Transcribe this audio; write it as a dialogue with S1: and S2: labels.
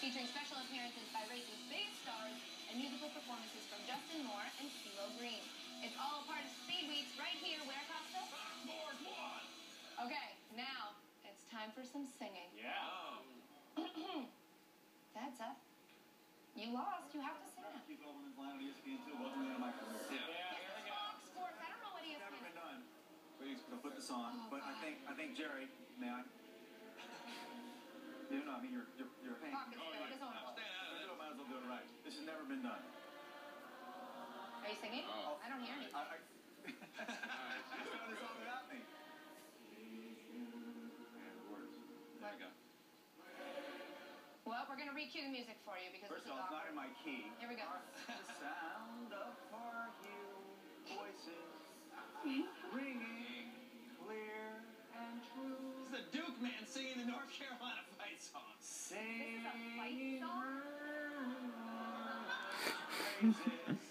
S1: featuring special appearances by racing's biggest stars and musical performances from Justin Moore and CeeLo Green. It's all a part of Speed Weeks right here. Where, Costa?
S2: Board one.
S1: Okay, now it's time for some singing.
S2: Yeah.
S1: That's Seth, you lost. You have to sing now.
S3: Keith Olbermann's line on ESPN two. Welcome to my career.
S2: Yeah.
S1: This is Fox Sports. I don't know what he is.
S3: Never been done. Please put this on.
S1: Oh,
S3: but I think I think Jerry, may I? You know, I mean, you're you're, you're paying.
S1: Pocket
S2: Oh,
S1: spirit is on.
S2: I'm staying out of
S3: do it, might as well do it right. This has never been done.
S1: Are you singing?
S2: Oh.
S1: I don't hear anything.
S3: I, I, You're doing this all without me.
S2: There we go.
S1: Well, we're gonna recue the music for you because
S3: First
S1: this
S3: of all, it's not in my key.
S1: Here
S2: man singing the North Carolina fight song.
S3: Sing
S1: This is a fight song?